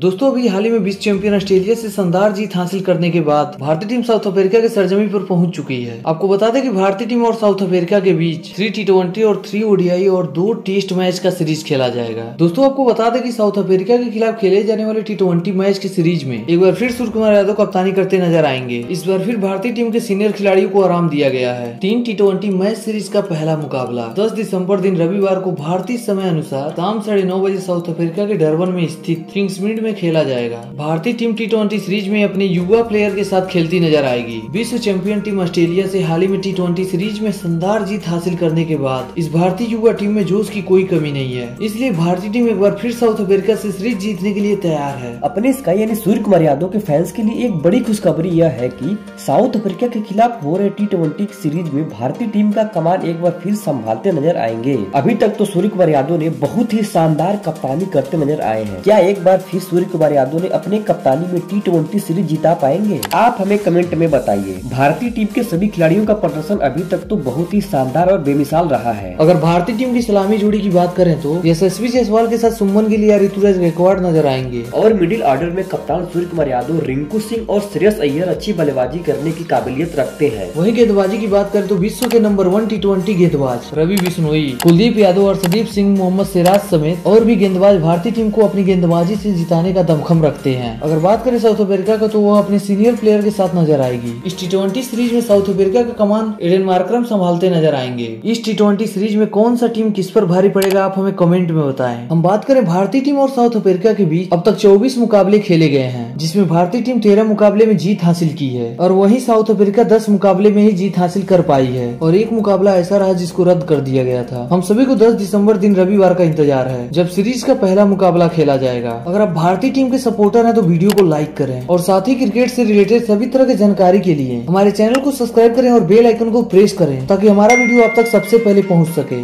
दोस्तों, अभी हाल ही में विश्व चैंपियन ऑस्ट्रेलिया से शानदार जीत हासिल करने के बाद भारतीय टीम साउथ अफ्रीका के सरजमी पर पहुँच चुकी है। आपको बता दें कि भारतीय टीम और साउथ अफ्रीका के बीच थ्री टी ट्वेंटी और थ्री ओडीआई और दो टेस्ट मैच का सीरीज़ खेला जाएगा। दोस्तों, आपको बता दें कि साउथ अफ्रीका के खिलाफ खेले जाने वाले टी ट्वेंटी मैच की सीरीज़ में एक बार फिर सूर्य कुमार यादव कप्तानी करते नज़र आएँगे। इस बार फिर भारतीय टीम के सीनियर खिलाड़ियों को आराम दिया गया है। तीन टी ट्वेंटी मैच सीरीज़ का पहला मुकाबला। दस दिसंबर दिन रविवार को भारतीय समय अनुसार शाम साढ़े नौ बजे साउथ अफ्रीका के डरबन में स्थित किंग्समिड में खेला जाएगा। भारतीय टीम टी ट्वेंटी सीरीज़ में अपने युवा प्लेयर के साथ खेलती नज़र आएगी। विश्व चैंपियन टीम ऑस्ट्रेलिया से हाल ही में टी सीरीज़ में शानदार जीत हासिल करने के बाद, इस भारतीय युवा टीम में जोश की कोई कमी नहीं है। इसलिए भारतीय टीम एक बार फिर साउथ अफ्रीका से सीरीज़ जीतने के लिए तैयार है। अपने स्काई यानी सूर्य कुमार यादव के फैंस के लिए एक बड़ी खुशखबरी यह है कि साउथ अफ्रीका के खिलाफ हो रहे टी ट्वेंटी सीरीज़ में भारतीय टीम का कमान एक बार फिर संभालते नज़र आएँगे। अभी तक तो सूर्य कुमार यादव ने बहुत ही शानदार कप्तानी करते नज़र आए हैं। क्या एक बार फिर सूर्य कुमार यादव ने अपने कप्तानी में टी ट्वेंटी सीरीज़ जीता पाएँगे। आप हमें कमेंट में बताइए। भारतीय टीम के सभी खिलाड़ियों का प्रदर्शन अभी तक तो बहुत ही शानदार और बेमिसाल रहा है। अगर भारतीय टीम की सलामी जोड़ी की बात करें तो यशस्वी जायसवाल के साथ सुमन गिल या ऋतुराज गायकवाड़ नज़र आएँगे। और मिडिल ऑर्डर में कप्तान सूर्य कुमार यादव रिंकू सिंह और श्रेयस अय्यर अच्छी बल्लेबाजी करने की काबिलियत रखते हैं। वही गेंदबाजी की बात करें तो विश्व के नंबर वन टी ट्वेंटी गेंदबाज रवि बिश्नोई कुलदीप यादव और संदीप सिंह मोहम्मद सिराज समेत और भी गेंदबाज भारतीय टीम को अपनी गेंदबाजी से जिताने का दमखम रखते हैं। अगर बात करें साउथ अफ्रीका का तो वह अपने सीनियर प्लेयर के साथ नज़र आएगी। इस टी ट्वेंटी सीरीज़ में साउथ अफ्रीका का कमान एडन मार्क्रम संभालते नज़र आएँगे। इस टी ट्वेंटी सीरीज़ में कौन सा टीम किस पर भारी पड़ेगा, आप हमें कमेंट में बताएँ। हम बात करें भारतीय टीम और साउथ अफ्रीका के बीच अब तक 24 मुकाबले खेले गए हैं, जिसमें भारतीय टीम 13 मुकाबले में जीत हासिल की है और वही साउथ अफ्रीका 10 मुकाबले में ही जीत हासिल कर पाई है और एक मुकाबला ऐसा रहा जिसको रद्द कर दिया गया था। हम सभी को 10 दिसंबर दिन रविवार का इंतज़ार है, जब सीरीज़ का पहला मुकाबला खेला जाएगा। अगर आप भारतीय टीम के सपोर्टर हैं तो वीडियो को लाइक करें। और साथ ही क्रिकेट से रिलेटेड सभी तरह की जानकारी के लिए हमारे चैनल को सब्सक्राइब करें और बेल आइकन को प्रेस करें ताकि हमारा वीडियो आप तक सबसे पहले पहुँच सके।